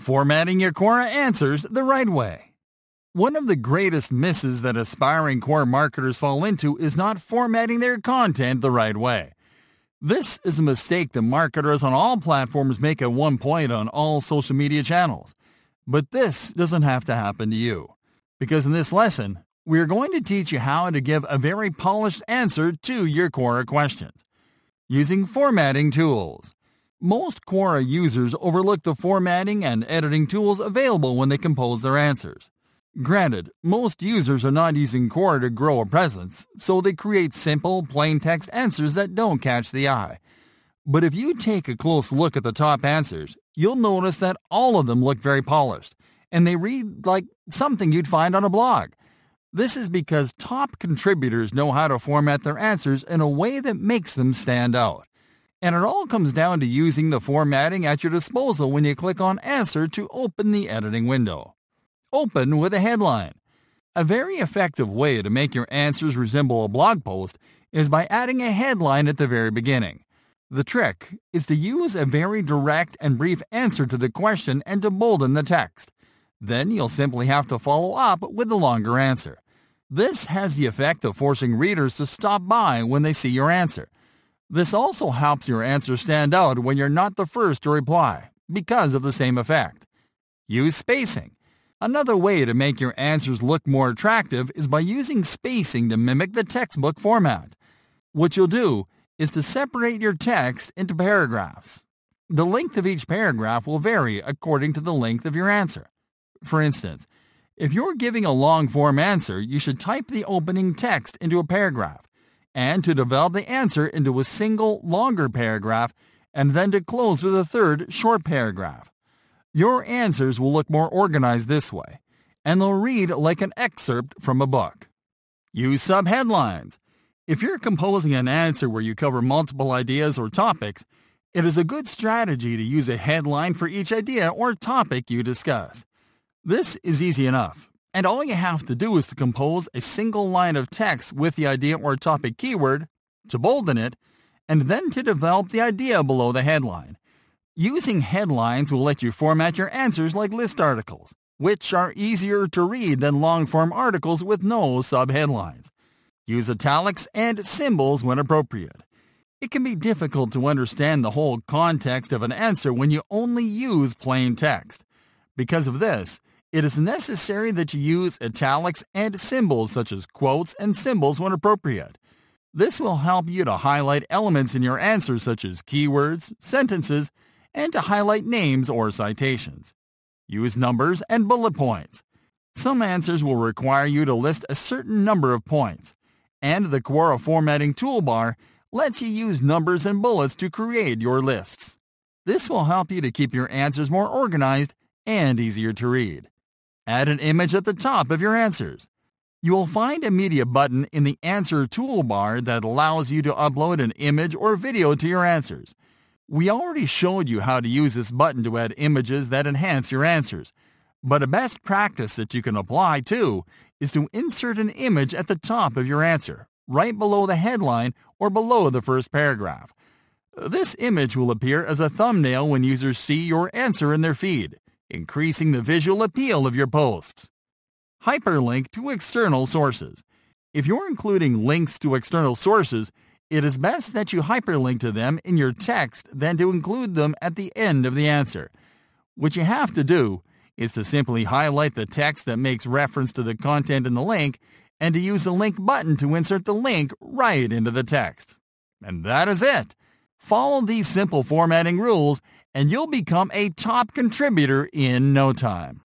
Formatting your Quora answers the right way. One of the greatest misses that aspiring Quora marketers fall into is not formatting their content the right way. This is a mistake that marketers on all platforms make at one point on all social media channels. But this doesn't have to happen to you. Because in this lesson, we are going to teach you how to give a very polished answer to your Quora questions using formatting tools. Most Quora users overlook the formatting and editing tools available when they compose their answers. Granted, most users are not using Quora to grow a presence, so they create simple, plain text answers that don't catch the eye. But if you take a close look at the top answers, you'll notice that all of them look very polished, and they read like something you'd find on a blog. This is because top contributors know how to format their answers in a way that makes them stand out. And it all comes down to using the formatting at your disposal when you click on Answer to open the editing window. Open with a headline. A very effective way to make your answers resemble a blog post is by adding a headline at the very beginning. The trick is to use a very direct and brief answer to the question and to bolden the text. Then you'll simply have to follow up with a longer answer. This has the effect of forcing readers to stop by when they see your answer. This also helps your answer stand out when you're not the first to reply, because of the same effect. Use spacing. Another way to make your answers look more attractive is by using spacing to mimic the textbook format. What you'll do is to separate your text into paragraphs. The length of each paragraph will vary according to the length of your answer. For instance, if you're giving a long form answer, you should type the opening text into a paragraph, and to develop the answer into a single longer paragraph, and then to close with a third short paragraph. Your answers will look more organized this way, and they'll read like an excerpt from a book. Use subheadlines. If you're composing an answer where you cover multiple ideas or topics, it is a good strategy to use a headline for each idea or topic you discuss. This is easy enough, and all you have to do is to compose a single line of text with the idea or topic keyword, to bolden it, and then to develop the idea below the headline. Using headlines will let you format your answers like list articles, which are easier to read than long form articles with no subheadlines. Use italics and symbols when appropriate. It can be difficult to understand the whole context of an answer when you only use plain text. Because of this, it is necessary that you use italics and symbols such as quotes and symbols when appropriate. This will help you to highlight elements in your answer such as keywords, sentences, and to highlight names or citations. Use numbers and bullet points. Some answers will require you to list a certain number of points, and the Quora formatting toolbar lets you use numbers and bullets to create your lists. This will help you to keep your answers more organized and easier to read. Add an image at the top of your answers. You will find a media button in the answer toolbar that allows you to upload an image or video to your answers. We already showed you how to use this button to add images that enhance your answers. But a best practice that you can apply too is to insert an image at the top of your answer, right below the headline or below the first paragraph. This image will appear as a thumbnail when users see your answer in their feed, increasing the visual appeal of your posts. Hyperlink to external sources. If you're including links to external sources, it is best that you hyperlink to them in your text than to include them at the end of the answer. What you have to do is to simply highlight the text that makes reference to the content in the link and to use the link button to insert the link right into the text. And that is it. Follow these simple formatting rules and you'll become a top contributor in no time.